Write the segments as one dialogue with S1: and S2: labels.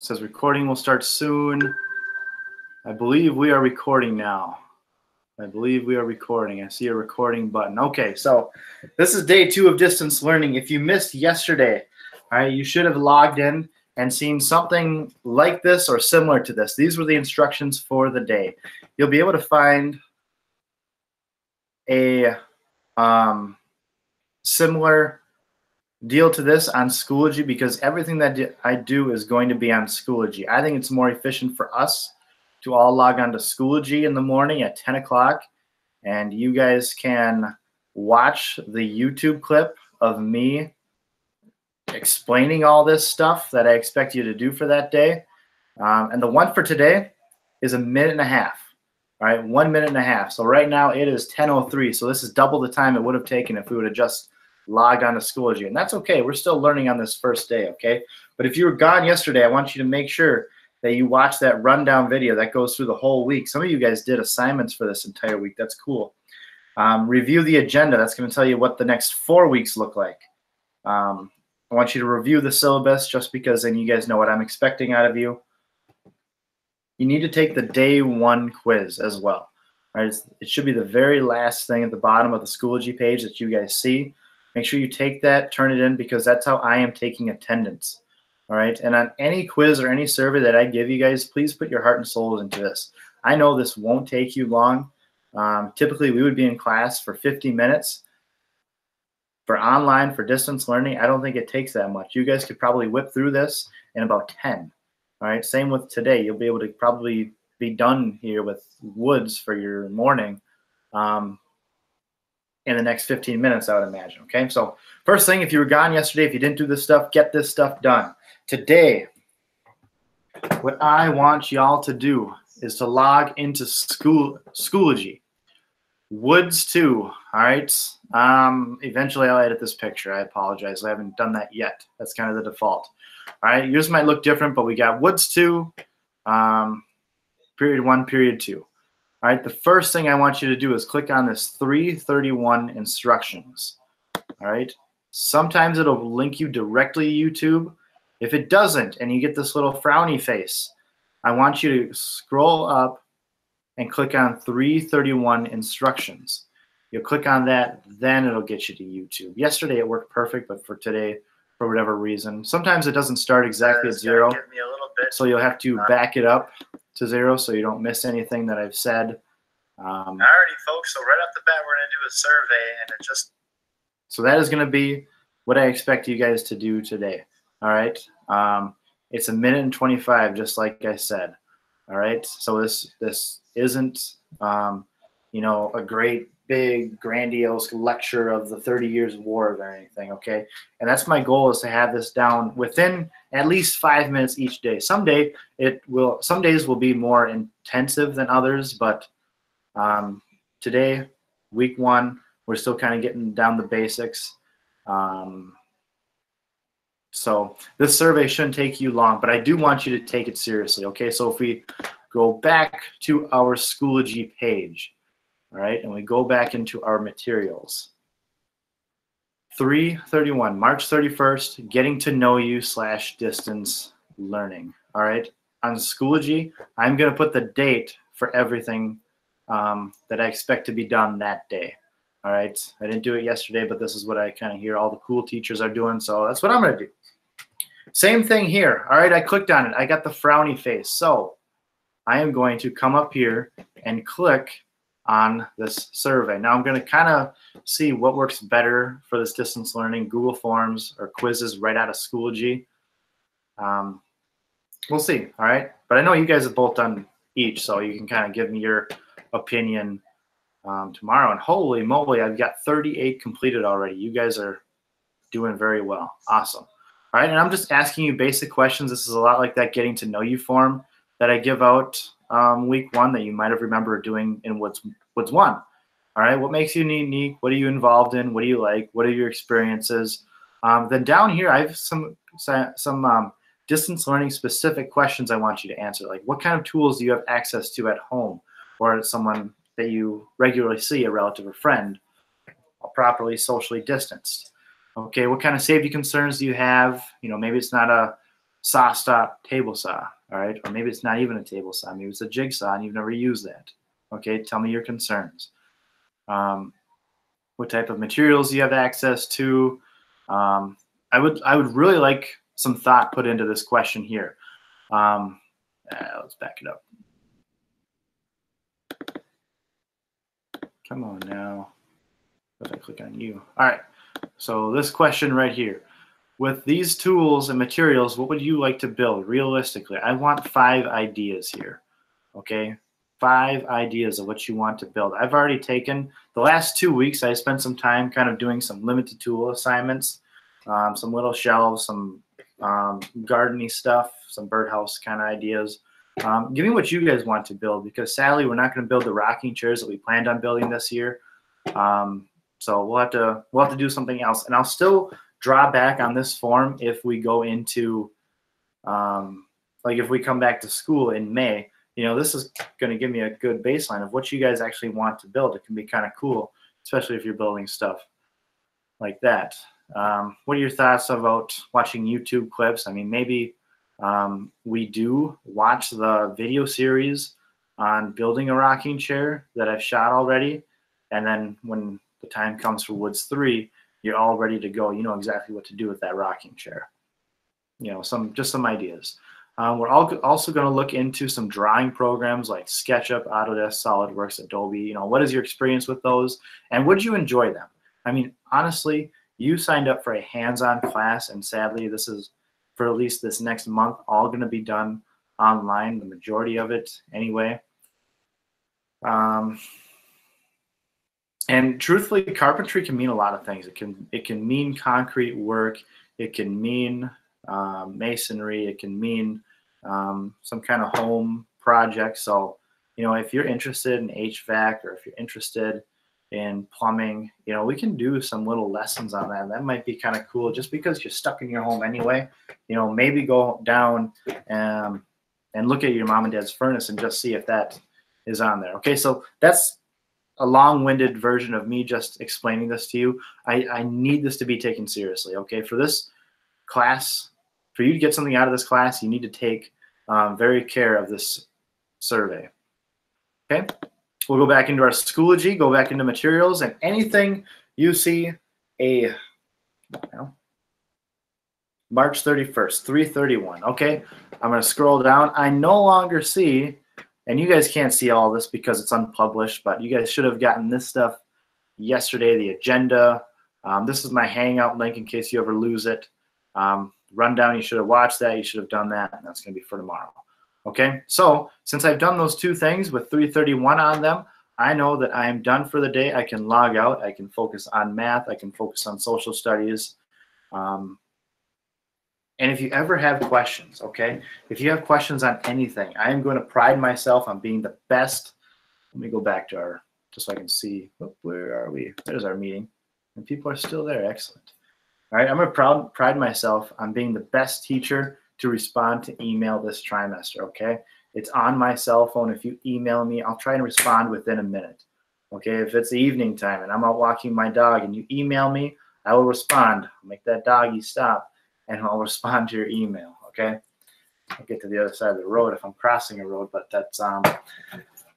S1: says recording will start soon. I believe we are recording now. I believe we are recording. I see a recording button. Okay, so this is day two of distance learning. If you missed yesterday, all right, you should have logged in and seen something like this or similar to this. These were the instructions for the day. You'll be able to find a um, similar deal to this on Schoology because everything that I do is going to be on Schoology. I think it's more efficient for us to all log on to Schoology in the morning at 10 o'clock, and you guys can watch the YouTube clip of me explaining all this stuff that I expect you to do for that day. Um, and the one for today is a minute and a half. All right, one minute and a half. So right now it is 10:03. So this is double the time it would have taken if we would have just logged on to Schoology, and that's okay. We're still learning on this first day, okay? But if you were gone yesterday, I want you to make sure that you watch that rundown video that goes through the whole week. Some of you guys did assignments for this entire week. That's cool. Um, review the agenda. That's going to tell you what the next four weeks look like. Um, I want you to review the syllabus just because then you guys know what I'm expecting out of you. You need to take the day one quiz as well. Right? It should be the very last thing at the bottom of the Schoology page that you guys see. Make sure you take that, turn it in, because that's how I am taking attendance. All right. And on any quiz or any survey that I give you guys, please put your heart and soul into this. I know this won't take you long. Um, typically, we would be in class for 50 minutes. For online, for distance learning, I don't think it takes that much. You guys could probably whip through this in about 10. All right. Same with today. You'll be able to probably be done here with Woods for your morning um, in the next 15 minutes, I would imagine. Okay. So, first thing, if you were gone yesterday, if you didn't do this stuff, get this stuff done. Today, what I want y'all to do is to log into school Schoology. Woods 2. All right. Um, eventually, I'll edit this picture. I apologize. I haven't done that yet. That's kind of the default. All right. Yours might look different, but we got Woods 2, um, period 1, period 2. All right. The first thing I want you to do is click on this 331 instructions. All right. Sometimes it'll link you directly to YouTube. If it doesn't, and you get this little frowny face, I want you to scroll up and click on 331 instructions. You'll click on that, then it'll get you to YouTube. Yesterday it worked perfect, but for today, for whatever reason, sometimes it doesn't start exactly at zero. So you'll have to back it up to zero so you don't miss anything that I've said. Um,
S2: Alrighty, folks. So right off the bat, we're going to do a survey, and it just.
S1: So that is going to be what I expect you guys to do today. All right. Um, it's a minute and 25, just like I said. All right. So this this isn't um, you know a great big grandiose lecture of the 30 years of war or anything. Okay. And that's my goal is to have this down within at least five minutes each day. Someday it will. Some days will be more intensive than others, but um, today, week one, we're still kind of getting down the basics. Um, so this survey shouldn't take you long, but I do want you to take it seriously. Okay, so if we go back to our Schoology page, all right, and we go back into our materials. 331, March 31st, getting to know you slash distance learning. All right, on Schoology, I'm going to put the date for everything um, that I expect to be done that day. All right, I didn't do it yesterday, but this is what I kind of hear all the cool teachers are doing. So that's what I'm going to do. Same thing here. All right, I clicked on it. I got the frowny face. So I am going to come up here and click on this survey. Now I'm going to kind of see what works better for this distance learning, Google Forms or quizzes right out of Schoology. Um, we'll see, all right? But I know you guys have both done each, so you can kind of give me your opinion um, tomorrow. And holy moly, I've got 38 completed already. You guys are doing very well. Awesome. All right, and I'm just asking you basic questions. This is a lot like that getting to know you form that I give out um, week one that you might have remembered doing in Woods Woods one. All right, what makes you unique? What are you involved in? What do you like? What are your experiences? Um, then down here, I have some some um, distance learning specific questions I want you to answer. Like, what kind of tools do you have access to at home, or someone that you regularly see, a relative or friend, properly socially distanced? Okay, what kind of safety concerns do you have? You know, maybe it's not a SawStop table saw, all right? Or maybe it's not even a table saw, maybe it's a jigsaw and you've never used that. Okay, tell me your concerns. Um, what type of materials you have access to. Um, I would I would really like some thought put into this question here. Um, uh, let's back it up. Come on now. If I click on you. All right. So this question right here. With these tools and materials, what would you like to build realistically? I want five ideas here. Okay. Five ideas of what you want to build. I've already taken the last two weeks. I spent some time kind of doing some limited tool assignments, um, some little shelves, some um, gardening stuff, some birdhouse kind of ideas. Um, give me what you guys want to build because sadly we're not going to build the rocking chairs that we planned on building this year. Um, so we'll have to we'll have to do something else, and I'll still draw back on this form if we go into um, like if we come back to school in May. You know, this is going to give me a good baseline of what you guys actually want to build. It can be kind of cool, especially if you're building stuff like that. Um, what are your thoughts about watching YouTube clips? I mean, maybe um, we do watch the video series on building a rocking chair that I've shot already. And then when the time comes for Woods 3, you're all ready to go. You know exactly what to do with that rocking chair. You know, some just some ideas. Um, we're all, also going to look into some drawing programs like SketchUp, Autodesk, SolidWorks, Adobe. You know, what is your experience with those, and would you enjoy them? I mean, honestly, you signed up for a hands-on class, and sadly, this is for at least this next month, all going to be done online, the majority of it anyway. Um, and truthfully, carpentry can mean a lot of things. It can it can mean concrete work. It can mean um, masonry. It can mean um, some kind of home project. So, you know, if you're interested in HVAC or if you're interested in plumbing, you know, we can do some little lessons on that. That might be kind of cool just because you're stuck in your home anyway. You know, maybe go down and, and look at your mom and dad's furnace and just see if that is on there. Okay, so that's a long-winded version of me just explaining this to you. I, I need this to be taken seriously. Okay, for this class, for you to get something out of this class, you need to take um, very care of this survey. Okay. We'll go back into our Schoology, go back into materials, and anything you see a March 31st, 331. Okay, I'm going to scroll down. I no longer see, and you guys can't see all this because it's unpublished, but you guys should have gotten this stuff yesterday, the agenda. Um, this is my Hangout link in case you ever lose it. Um, rundown, you should have watched that. You should have done that, and that's going to be for tomorrow. Okay, so since I've done those two things with 331 on them, I know that I am done for the day. I can log out. I can focus on math. I can focus on social studies. Um, and if you ever have questions, okay, if you have questions on anything, I am going to pride myself on being the best. Let me go back to our, just so I can see, where are we? There's our meeting. And people are still there. Excellent. All right, I'm going to proud, pride myself on being the best teacher to respond to email this trimester, okay? It's on my cell phone. If you email me, I'll try and respond within a minute. Okay, if it's evening time and I'm out walking my dog and you email me, I will respond. I'll make that doggy stop and I'll respond to your email. Okay. I'll get to the other side of the road if I'm crossing a road, but that's um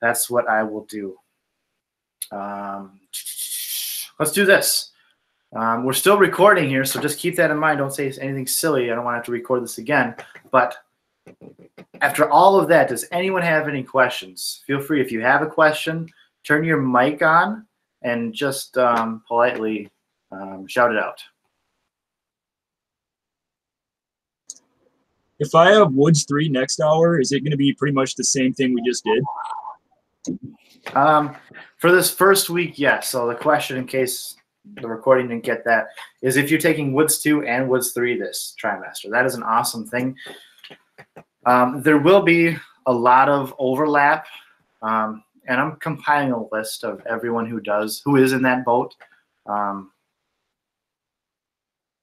S1: that's what I will do. Um, let's do this. Um, we're still recording here, so just keep that in mind. Don't say anything silly. I don't want to have to record this again. But after all of that, does anyone have any questions? Feel free. If you have a question, turn your mic on and just um, politely um, shout it out.
S3: If I have Woods 3 next hour, is it going to be pretty much the same thing we just did?
S1: Um, for this first week, yes. So the question, in case the recording didn't get that, is if you're taking Woods 2 and Woods 3 this trimester. That is an awesome thing. Um, there will be a lot of overlap, um, and I'm compiling a list of everyone who does, who is in that boat. Um,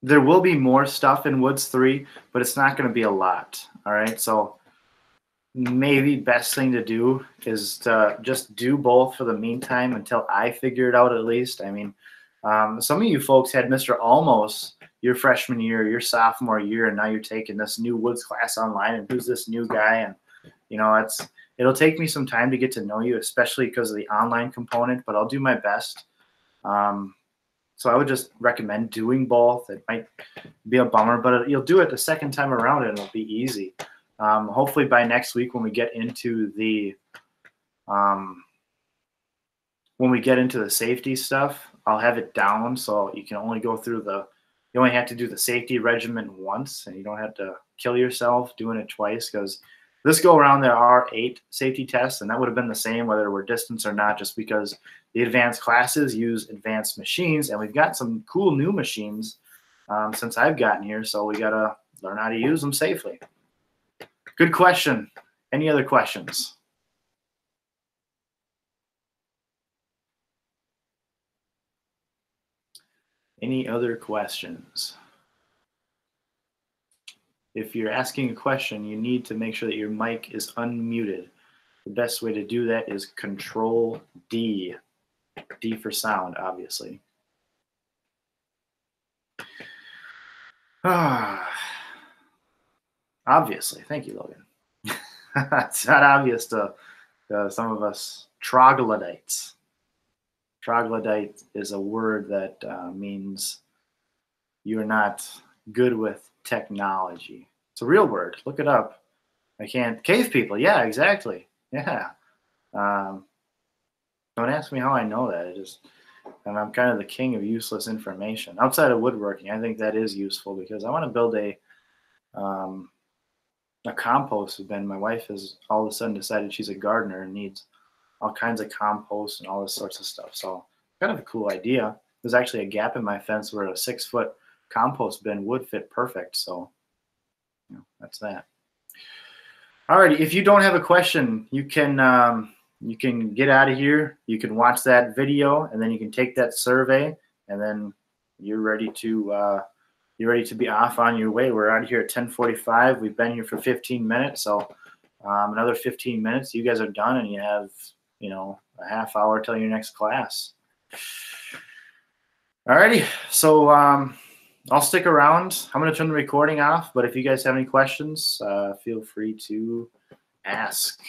S1: there will be more stuff in Woods 3, but it's not going to be a lot. All right. So maybe best thing to do is to just do both for the meantime until I figure it out at least. I mean, Um, some of you folks had Mr. Almost your freshman year, your sophomore year, and now you're taking this new Woods class online. And who's this new guy? And you know, it's it'll take me some time to get to know you, especially because of the online component. But I'll do my best. Um, so I would just recommend doing both. It might be a bummer, but you'll do it the second time around, and it'll be easy. Um, hopefully by next week, when we get into the um, when we get into the safety stuff, I'll have it down so you can only go through the you only have to do the safety regimen once and you don't have to kill yourself doing it twice because this go around there are eight safety tests and that would have been the same whether we're distance or not just because the advanced classes use advanced machines and we've got some cool new machines um, since i've gotten here so we got to learn how to use them safely. Good question. Any other questions? Any other questions? If you're asking a question, you need to make sure that your mic is unmuted. The best way to do that is Control D. D for sound, obviously. Ah, obviously. Thank you, Logan. it's not obvious to uh, some of us troglodytes. Troglodyte is a word that uh, means you're not good with technology. It's a real word. Look it up. I can't. Cave people. Yeah, exactly. Yeah. Um, don't ask me how I know that. It just, and I'm kind of the king of useless information outside of woodworking. I think that is useful because I want to build a um, a compost bin. My wife has all of a sudden decided she's a gardener and needs all kinds of compost and all this sorts of stuff. So kind of a cool idea. There's actually a gap in my fence where a six foot compost bin would fit perfect. So know, that's that. Alrighty, if you don't have a question, you can um, you can get out of here. You can watch that video, and then you can take that survey, and then you're ready to uh, you're ready to be off on your way. We're out here at 10:45. We've been here for 15 minutes, so um, another 15 minutes. You guys are done, and you have you know, a half hour till your next class. All righty. so um, I'll stick around. I'm going to turn the recording off, but if you guys have any questions, uh, feel free to ask.